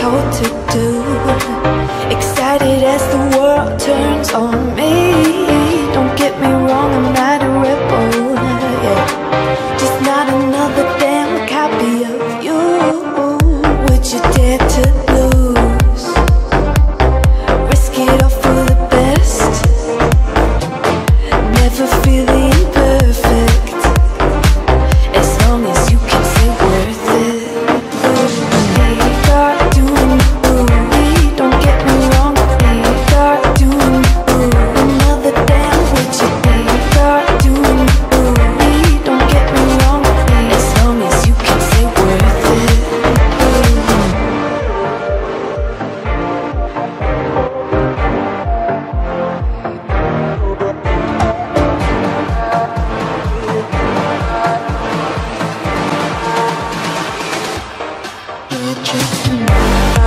told to do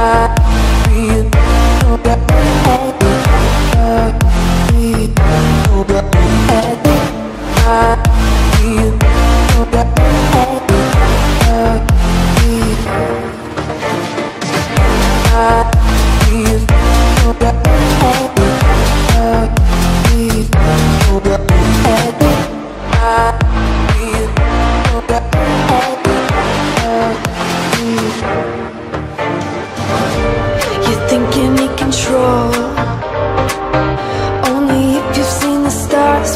I feel that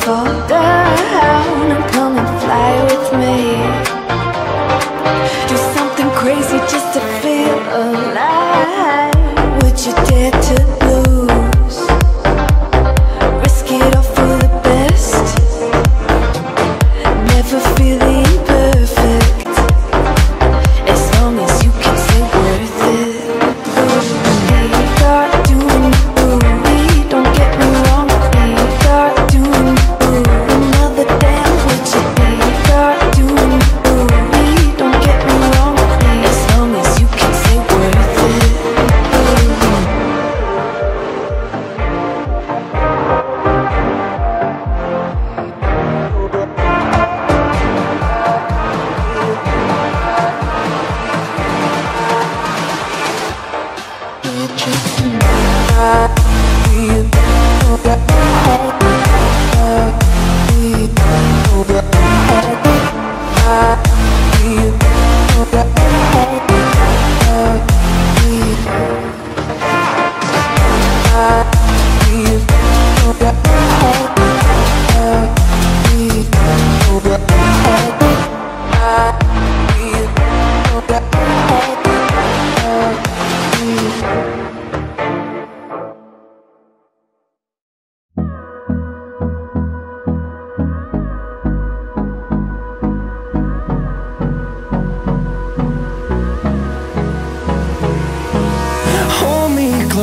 fall that.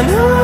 and I